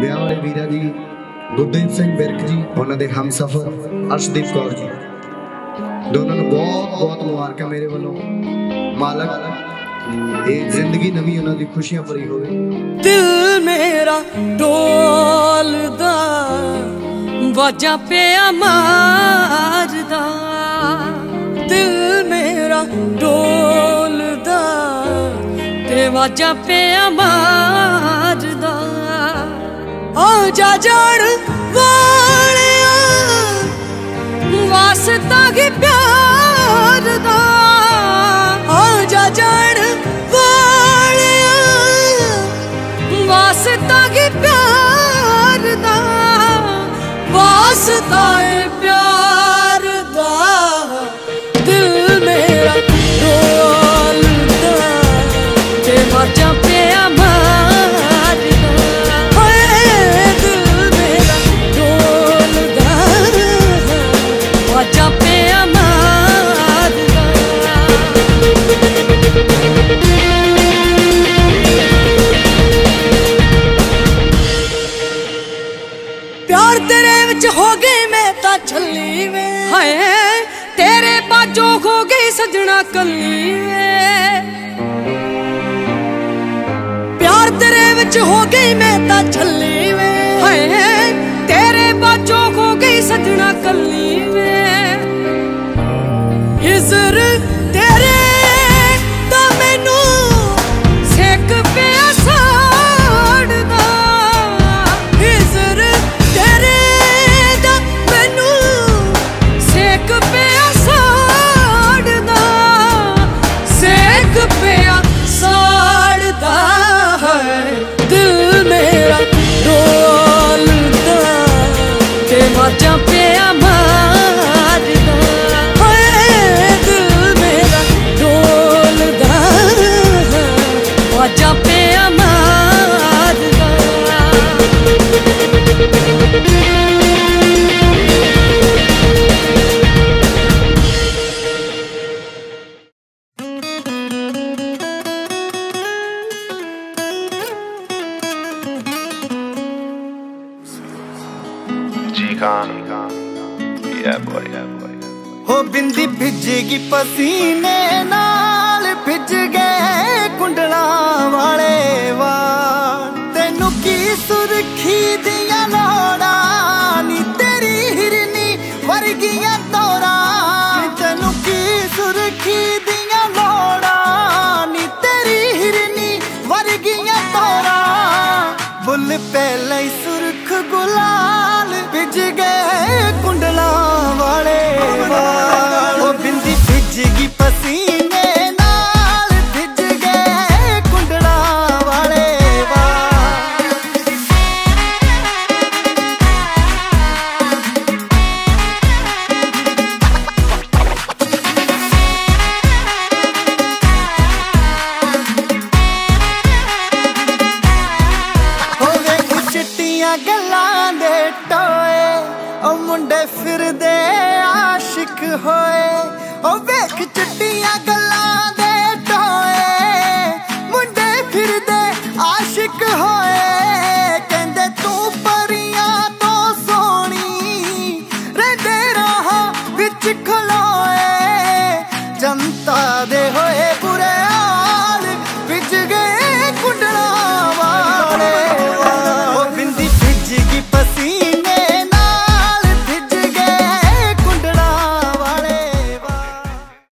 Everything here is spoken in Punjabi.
ਵਿਆਹ ਵਾਲੇ ਵੀਰਾ ਜੀ ਗੁਰਦੀਪ ਸਿੰਘ ਵਿਰਕ ਜੀ, ਉਹਨਾਂ ਦੇ ਹਮਸਫਰ, ਅਰਸ਼ਦੀਪ ਕੌਰ ਜੀ। ਦੋਨਾਂ ਨੂੰ ਬਹੁਤ ਬਹੁਤ ਮੁਬਾਰਕਾਂ ਮੇਰੇ ਵੱਲੋਂ। ਮਾਲਕ, ਇਹ ਜ਼ਿੰਦਗੀ ਨਵੀਂ ਉਹਨਾਂ ਦੀ ਖੁਸ਼ੀਆਂ ਭਰੀ ਹੋਵੇ। ਦਿਲ ਮੇਰਾ ਡੋਲਦਾ, ਵਾਜਾ ਪਿਆ ਮਾਰਦਾ। ਦਿਲ ਮੇਰਾ ਡੋਲਦਾ ਵਾਜਾ ਪਿਆ ਮਾਰਦਾ। ਆ ਜਾ ਜਾਣ ਵਾਲਿਆ, ਵਾਸਤਾ ਕੀ ਪਿਆਰ ਦਾ? ਆ ਜਾ ਜਾਣ ਵਾਲਿਆ, ਵਾਸਤਾ ਕੀ ਪਿਆਰ ਦਾ? ਵਾਸਤਾ ਏ ਪਿਆਰ ਤੇਰੇ ਵਿੱਚ ਹੋ ਗਈ ਮੈਂ ਤਾਂ ਛੱਲੀ ਵੇ। ਹਾਏ ਤੇਰੇ ਬਾਝੋਂ ਹੋ ਗਈ ਸਜਣਾ ਕੱਲੀ ਵੇ। ਪਿਆਰ ਤੇਰੇ ਵਿੱਚ ਹੋ ਗਈ ਮੈਂ ਤਾਂ ਛੱਲੀ ਵੇ। ਹਾਏ ਤੇਰੇ ਬਾਝੋਂ ਹੋ ਗਈ ਸਜਣਾ ਕੱਲੀ G Yeah, boy. ਹੋ ਬਿੰਦੀ ਭਿੱਜੇਗੀ ਪਸੀਨੇ ਨਾਲ ਭਿੱਜ ਗਏ ਕੁੰਡਲਾਂ ਵਾਲੇ ਵਾਲ। ਤੈਨੂੰ ਕੀ ਸੁਰਖੀ ਦੀਆਂ ਲੋੜਾਂ? ਨੀ ਤੇਰੀ ਹਿਰਨੀ ਵਰਗੀਆਂ ਤੋਰਾਂ ਤੈਨੂੰ ਕੀ ਸੁਰਖੀ ਦੀਆਂ ਲੋੜਾਂ? ਨੀ ਤੇਰੀ ਹਿਰਨੀ ਵਰਗੀਆਂ ਤੋਰਾਂ ਬੁੱਲ ਪਹਿਲਾਂ ਹੀ ਸੁਰਖ ਗੁਲਾਲ ਕੁਚਟੀਆਂ ਗੱਲਾਂ ਦੇ ਟੋਏ। ਉਹ ਮੁੰਡੇ ਫਿਰਦੇ ਆਸ਼ਿਕ ਹੋਏ। ਉਹ ਵੇਖ ਚਿੱਟੀਆਂ ਗੱਲਾਂ ਦੇ ਟੋਏ। ਮੁੰਡੇ ਫਿਰਦੇ ਆਸ਼ਿਕ ਹੋਏ। ਕਹਿੰਦੇ, ਤੂੰ ਪਰੀਆਂ ਤੋਂ ਸੋਹਣੀ। ਰਹਿੰਦੇ ਰਾਹਾਂ ਵਿੱਚ ਖਲੋਏ। ਜਨਤਾ ਦੇ ਹੋਏ